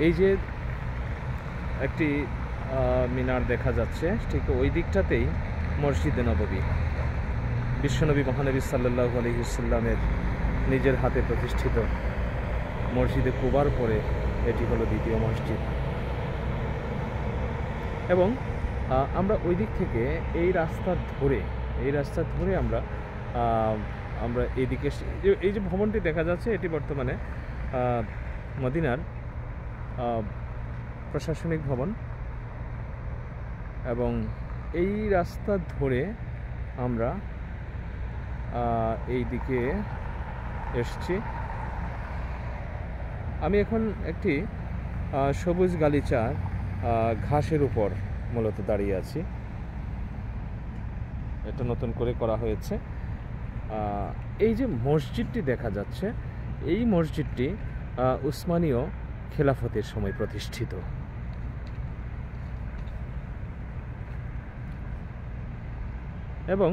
এই যে একটি মিনার দেখা যাচ্ছে, ঠিক ওই দিকটাতেই মসজিদে নববী। বিশ্বনবী মহানবী সাল্লাহ আলহিসাল্লামের নিজের হাতে প্রতিষ্ঠিত মসজিদে কুবার পরে এটি হলো দ্বিতীয় মসজিদ। এবং আমরা ওই দিক থেকে এই রাস্তা ধরে, এই রাস্তা ধরে আমরা আমরা এইদিকে এসে- এই যে- ভবনটি দেখা যাচ্ছে, এটি বর্তমানে মদিনার প্রশাসনিক ভবন এবং এই রাস্তা ধরে আমরা এই দিকে এসছি। আমি এখন একটি সবুজ গালিচার ঘাসের উপর মূলত দাঁড়িয়ে আছি। এটা নতুন করে করা হয়েছে। এই যে মসজিদটি দেখা যাচ্ছে, এই মসজিদটি উসমানীয় খেলাফতের সময় প্রতিষ্ঠিত। এবং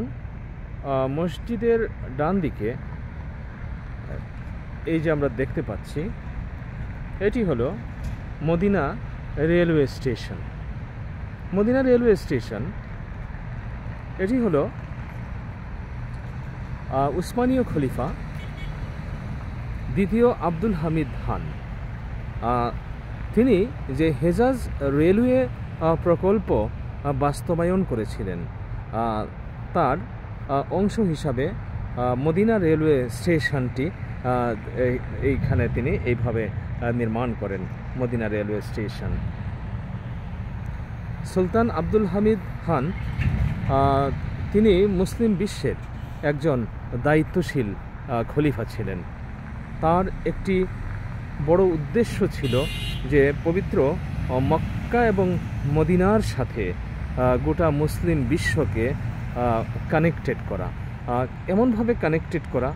মসজিদের ডান দিকে এই যে আমরা দেখতে পাচ্ছি, এটি হলো Medina railway station. Medina railway station, এটি হলো উসমানীয় খলিফা, দ্বিতীয় আব্দুল হামিদ খান। তিনি যে হেজাজ রেলওয়ে প্রকল্প বাস্তবায়ন করেছিলেন তার অংশ হিসাবে মদিনা রেলওয়ে স্টেশনটি এই- এইখানে তিনি এইভাবে নির্মাণ করেন, Medina railway station. Sultan Abdul Hamid Khan তিনি মুসলিম বিশ্বের একজন দায়িত্বশীল খলিফা ছিলেন। তার একটি বড় উদ্দেশ্য ছিল যে পবিত্র মক্কা এবং মদিনার সাথে গোটা মুসলিম বিশ্বকে কানেক্টেড করা। এমনভাবে কানেক্টেড করা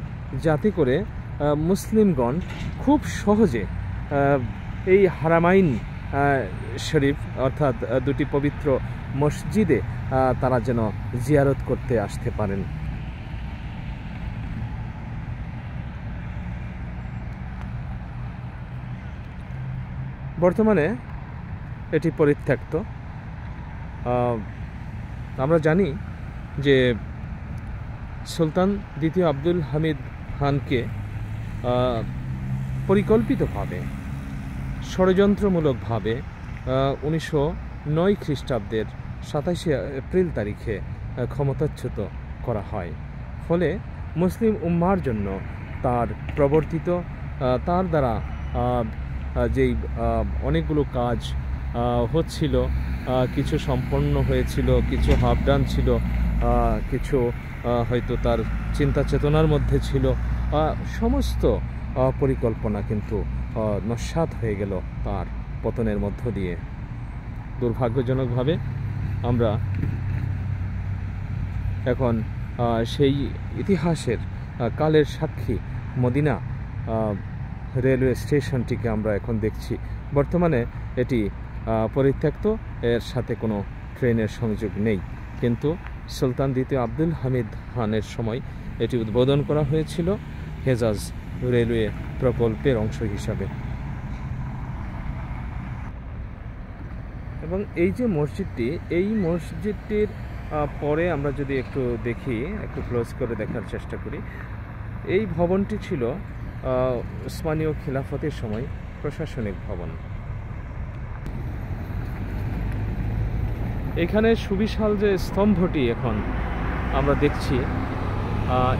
যাতে করে মুসলিমগণ খুব সহজে এই হারামাইন শরীফ অর্থাৎ দুটি পবিত্র মসজিদে তারা যেন জিয়ারত করতে আসতে পারেন। বর্তমানে এটি পরিত্যক্ত। আমরা জানি যে সুলতান দ্বিতীয় আব্দুল হামিদ খানকে পরিকল্পিতভাবে, ষড়যন্ত্রমূলকভাবে উনিশশো নয় খ্রিস্টাব্দের সাতাশে এপ্রিল তারিখে ক্ষমতাচ্যুত করা হয়। ফলে মুসলিম উম্মার জন্য তার প্রবর্তিত তার দ্বারা যেই অনেকগুলো কাজ হচ্ছিল কিছু সম্পন্ন হয়েছিল, কিছু হাফডান ছিল কিছু হয়তো তার চিন্তা চেতনার মধ্যে ছিল সমস্ত পরিকল্পনা কিন্তু নস্যাৎ হয়ে গেল তার পতনের মধ্য দিয়ে। দুর্ভাগ্যজনকভাবে আমরা এখন সেই ইতিহাসের কালের সাক্ষী মদিনা রেলওয়ে স্টেশনটিকে আমরা এখন দেখছি। বর্তমানে এটি পরিত্যক্ত, এর সাথে কোনো ট্রেনের সংযোগ নেই। কিন্তু সুলতান দ্বিতীয় আব্দুল হামিদ খানের সময় এটি উদ্বোধন করা হয়েছিল হেজাজ রেলওয়ে প্রকল্পের অংশ হিসাবে। এবং এই যে মসজিদটি, এই মসজিদটির পরে আমরা যদি একটু দেখি, একটু ক্লোজ করে দেখার চেষ্টা করি। এই ভবনটি ছিল উসমানীয় খিলাফতের সময় প্রশাসনিক ভবন। এখানে সুবিশাল যে স্তম্ভটি এখন আমরা দেখছি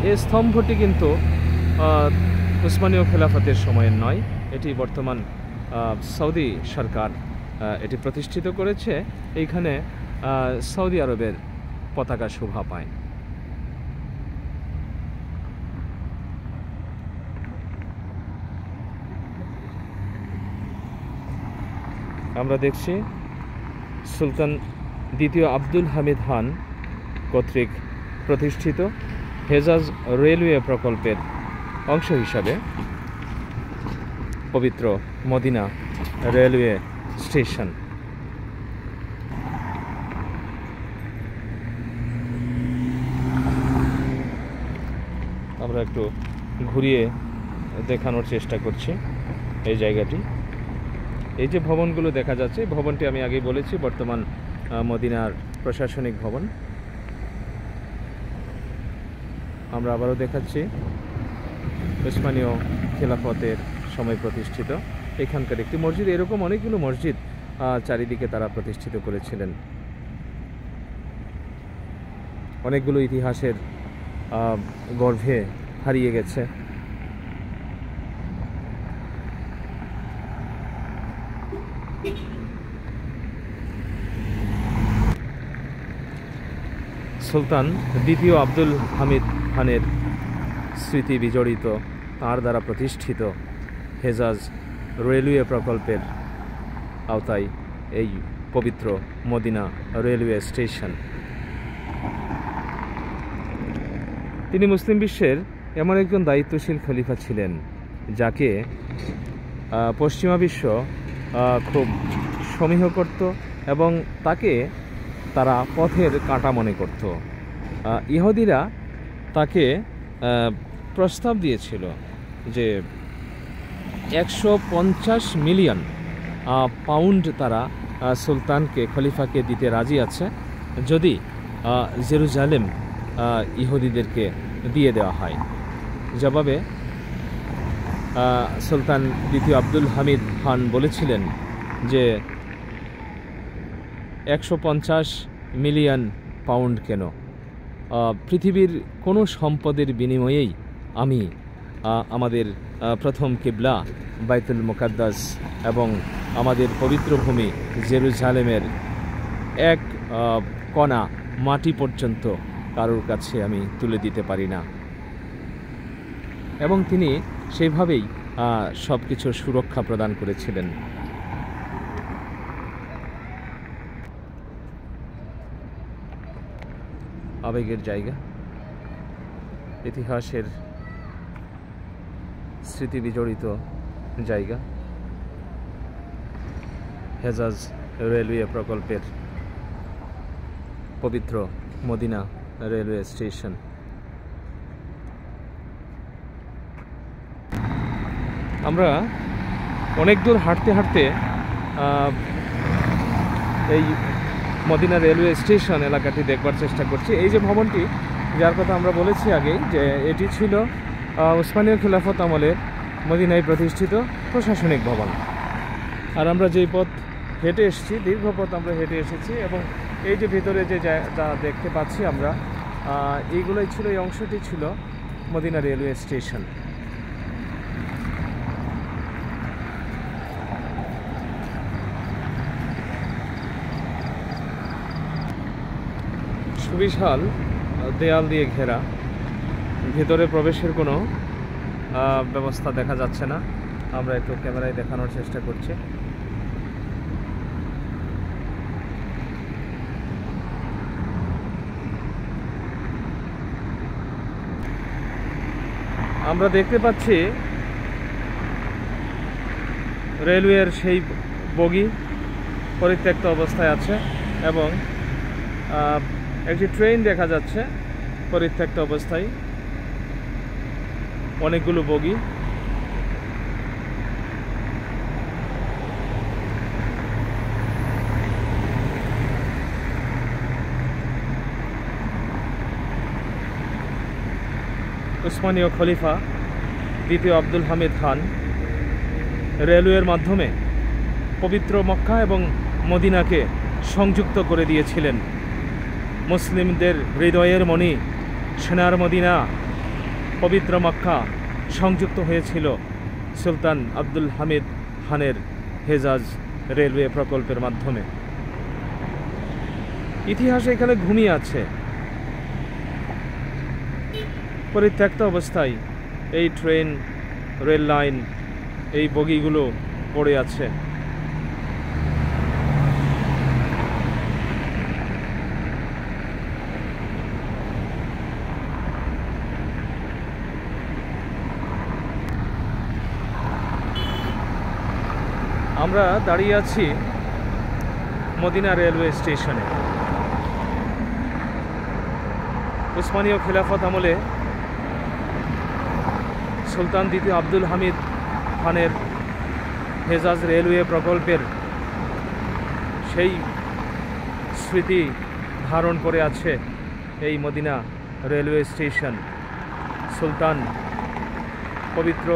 এই স্তম্ভটি কিন্তু উসমানীয় খেলাফতের সময়ের নয়, এটি বর্তমান সৌদি সরকার এটি প্রতিষ্ঠিত করেছে। এইখানে সৌদি আরবের পতাকা শোভা পায়। আমরা দেখছি সুলতান দ্বিতীয় আব্দুল হামিদ খান কর্তৃক প্রতিষ্ঠিত হেজাজ রেলওয়ে প্রকল্পের অংশ হিসাবে পবিত্র মদিনা রেলওয়ে স্টেশন। আমরা একটু ঘুরিয়ে দেখানোর চেষ্টা করছি এই জায়গাটি। এই যে ভবনগুলো দেখা যাচ্ছে ভবনটি আমি আগেই বলেছি, বর্তমান মদিনার প্রশাসনিক ভবন। আমরা আবারও দেখাচ্ছি উসমানীয় খেলাফতের সময় প্রতিষ্ঠিত। এখানকার একটি মসজিদ, এরকম অনেকগুলো মসজিদ চারিদিকে তারা প্রতিষ্ঠিত করেছিলেন। অনেকগুলো ইতিহাসের গর্ভে হারিয়ে গেছে। সুলতান দ্বিতীয় আব্দুল হামিদ খানের স্মৃতি বিজড়িত, তার দ্বারা প্রতিষ্ঠিত হেজাজ রেলওয়ে প্রকল্পের আওতায় এই পবিত্র মদিনা রেলওয়ে স্টেশন। তিনি মুসলিম বিশ্বের এমন একজন দায়িত্বশীল খলিফা ছিলেন, যাকে পশ্চিমা বিশ্ব খুব সমীহ করত এবং তাকে তারা পথের কাঁটা মনে করত। ইহুদিরা তাকে প্রস্তাব দিয়েছিল যে একশো পঞ্চাশ মিলিয়ন পাউন্ড তারা সুলতানকে, খলিফাকে দিতে রাজি আছে যদি জেরুজালেম ইহুদিদেরকে দিয়ে দেওয়া হয়। জবাবে সুলতান দ্বিতীয় আব্দুল হামিদ খান বলেছিলেন যে একশো পঞ্চাশ মিলিয়ন পাউন্ড কেন? পৃথিবীর কোনো সম্পদের বিনিময়েই আমি আমাদের প্রথম কিবলা, বাইতুল মুকাদ্দাস এবং আমাদের পবিত্র ভূমি জেরুজালেমের এক কণা মাটি পর্যন্ত কারোর কাছে আমি তুলে দিতে পারি না। এবং তিনি সেইভাবেই সব কিছুর সুরক্ষা প্রদান করেছিলেন। আবেগের জায়গা। ইতিহাসের স্মৃতি বিজড়িত জায়গা। হেজাজ রেলওয়ে প্রকল্পের পবিত্র মদিনা রেলওয়ে স্টেশন। আমরা অনেক দূর হাঁটতে হাঁটতে এই মদিনা রেলওয়ে স্টেশন এলাকাটি দেখবার চেষ্টা করছি। এই যে ভবনটি, যার কথা আমরা বলেছি আগেই যে এটি ছিল উসমানীয় খিলাফত আমলের মদিনায় প্রতিষ্ঠিত প্রশাসনিক ভবন। আর আমরা যেই পথ হেঁটে এসেছি, দীর্ঘ পথ আমরা হেঁটে এসেছি এবং এই যে ভিতরে যা যা দেখতে পাচ্ছি আমরা এইগুলোই ছিল, এই অংশটি ছিল মদিনা রেলওয়ে স্টেশন। সুবিশাল দেয়াল দিয়ে ঘেরা। ভেতরে প্রবেশের কোনো ব্যবস্থা দেখা যাচ্ছে না। আমরা একটু ক্যামেরায় দেখানোর চেষ্টা করছি। আমরা দেখতে পাচ্ছি রেলওয়ের সেই বগি পরিত্যক্ত অবস্থায় আছে এবং একটি ট্রেন দেখা যাচ্ছে, পরিত্যক্ত অবস্থায়। অনেকগুলো বগি। উসমানীয় খলিফা দ্বিতীয় আব্দুল হামিদ খান রেলওয়ের মাধ্যমে পবিত্র মক্কা এবং মদিনাকে সংযুক্ত করে দিয়েছিলেন। মুসলিমদের হৃদয়ের মণি, সেনার মদিনা, পবিত্র মক্কা সংযুক্ত হয়েছিল সুলতান আব্দুল হামিদ খানের হেজাজ রেলওয়ে প্রকল্পের মাধ্যমে। ইতিহাস এখানে ঘুমিয়ে আছে। পরিত্যক্ত অবস্থায় এই ট্রেন, রেল লাইন, এই বগিগুলো পড়ে আছে। আমরা দাঁড়িয়ে আছি মদিনা রেলওয়ে স্টেশনে। উসমানীয় খেলাফত আমলে সুলতান দ্বিতীয় আব্দুল হামিদ খানের হেজাজ রেলওয়ে প্রকল্পের সেই স্মৃতি ধারণ করে আছে এই মদিনা রেলওয়ে স্টেশন। সুলতান পবিত্র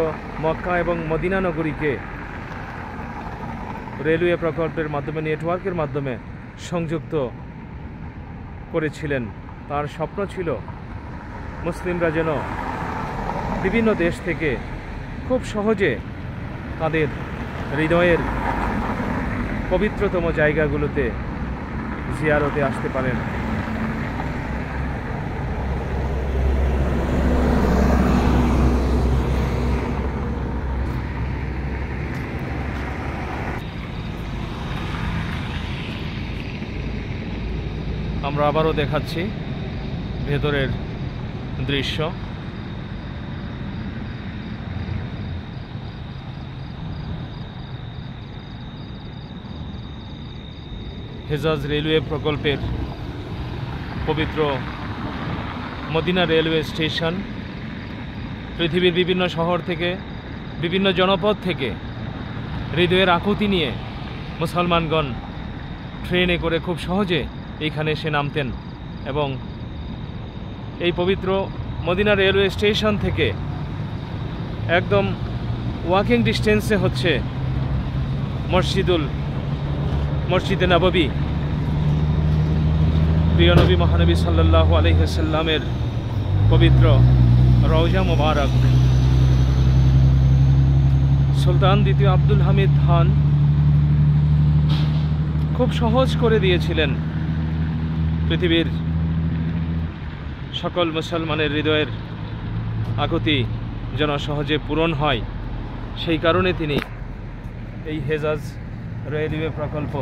মক্কা এবং মদিনা নগরীকে রেলওয়ে প্রকল্পের মাধ্যমে, নেটওয়ার্কের মাধ্যমে সংযুক্ত করেছিলেন। তার স্বপ্ন ছিল মুসলিমরা যেন বিভিন্ন দেশ থেকে খুব সহজে তাদের হৃদয়ের পবিত্রতম জায়গাগুলোতে জিয়ারতে আসতে পারেন। আমরা আবারও দেখাচ্ছি ভেতরের দৃশ্য। হেজাজ রেলওয়ে প্রকল্পের পবিত্র মদিনা রেলওয়ে স্টেশন। পৃথিবীর বিভিন্ন শহর থেকে, বিভিন্ন জনপদ থেকে হৃদয়ের আকুতি নিয়ে মুসলমানগণ ট্রেনে করে খুব সহজে এইখানে এসে নামতেন এবং এই পবিত্র মদিনা রেলওয়ে স্টেশন থেকে একদম ওয়াকিং ডিস্টেন্সে হচ্ছে মসজিদুল, মসজিদে নববী। প্রিয় নবী মহানবী সাল্লাহ আলহিসাল্লামের পবিত্র রওজা মোবারক। সুলতান দ্বিতীয় আব্দুল হামিদ খান খুব সহজ করে দিয়েছিলেন। পৃথিবীর সকল মুসলমানের হৃদয়ের আকুতি যেন সহজে পূরণ হয়, সেই কারণে তিনি এই হেজাজ রেলওয়ে প্রকল্প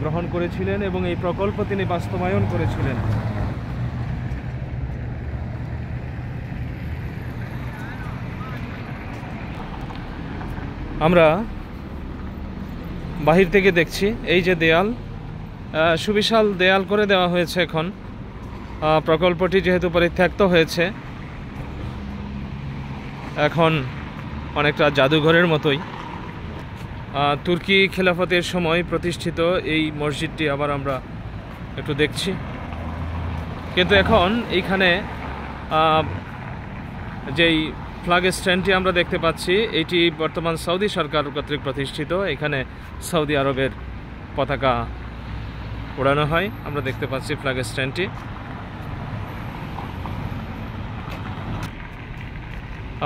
গ্রহণ করেছিলেন এবং এই প্রকল্প তিনি বাস্তবায়ন করেছিলেন। আমরা বাহির থেকে দেখছি, এই যে দেয়াল সুবিশাল দেয়াল করে দেওয়া হয়েছে এখন। প্রকল্পটি যেহেতু পরিত্যক্ত হয়েছে, এখন অনেকটা জাদুঘরের মতোই। তুর্কি খেলাফতের সময় প্রতিষ্ঠিত এই মসজিদটি আবার আমরা একটু দেখছি। কিন্তু এখন এইখানে যেই ফ্ল্যাগ স্ট্যান্ডটি আমরা দেখতে পাচ্ছি, এটি বর্তমান সৌদি সরকার কর্তৃক প্রতিষ্ঠিত। এখানে সৌদি আরবের পতাকা ওড়ানো হয়। আমরা দেখতে পাচ্ছি ফ্ল্যাগ স্ট্যান্ডটি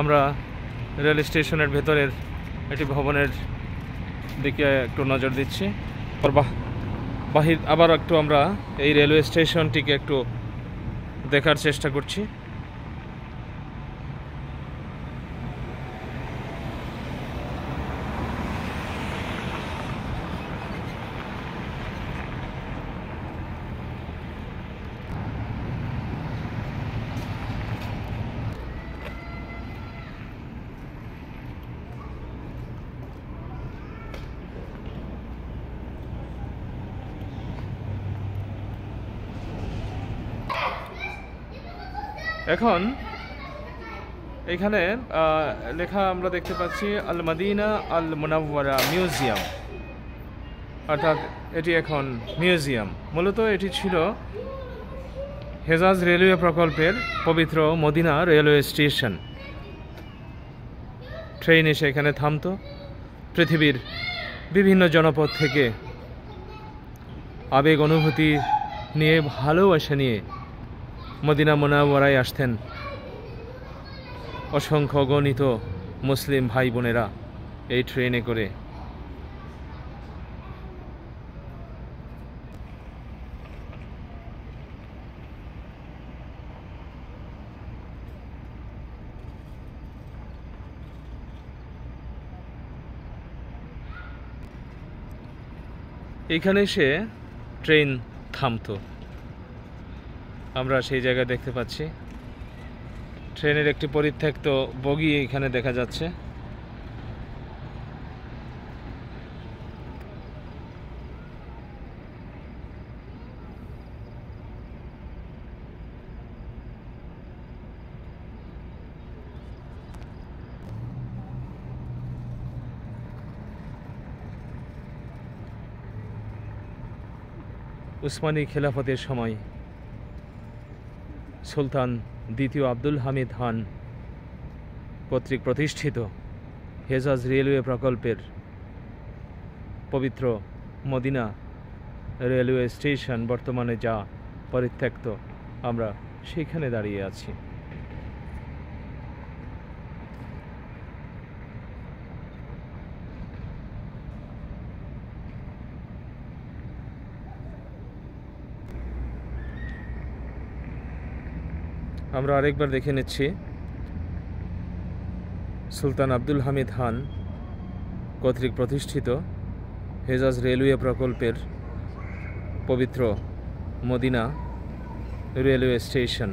আমরা রেল স্টেশনের ভেতরের একটি ভবনের দিকে একটু নজর দিচ্ছি। বাহির আবার একটু আমরা এই রেলওয়ে স্টেশনটিকে একটু দেখার চেষ্টা করছি। এখন এখানে লেখা আমরা দেখতে পাচ্ছি Al Madina Al Munawwara museum. অর্থাৎ এটি এখন মিউজিয়াম। মূলত এটি ছিল হেজাজ রেলওয়ে প্রকল্পের পবিত্র মদিনা রেলওয়ে স্টেশন। ট্রেন এসে এখানে থামতো। পৃথিবীর বিভিন্ন জনপদ থেকে আবেগ অনুভূতি নিয়ে, ভালোবাসা নিয়ে মদিনা মোনাওয়ারায় আসতেন। অসংখ্য গণিত মুসলিম ভাই বোনেরা এই ট্রেনে করে। এখানে সে ট্রেন থামতো। আমরা সেই জায়গা দেখতে পাচ্ছি। ট্রেনের একটি পরিত্যক্ত বগি এখানে দেখা যাচ্ছে। উসমানী খেলাফতের সময় সুলতান দ্বিতীয় আব্দুল হামিদ হান কর্তৃক প্রতিষ্ঠিত হেজাজ রেলওয়ে প্রকল্পের পবিত্র মদিনা রেলওয়ে স্টেশন বর্তমানে যা পরিত্যক্ত। আমরা সেখানে দাঁড়িয়ে আছি। আমরা আরেকবার দেখে নিচ্ছি। সুলতান আব্দুল হামিদ হান কর্তৃক প্রতিষ্ঠিত হেজাজ রেলওয়ে প্রকল্পের পবিত্র মদিনা রেলওয়ে স্টেশন।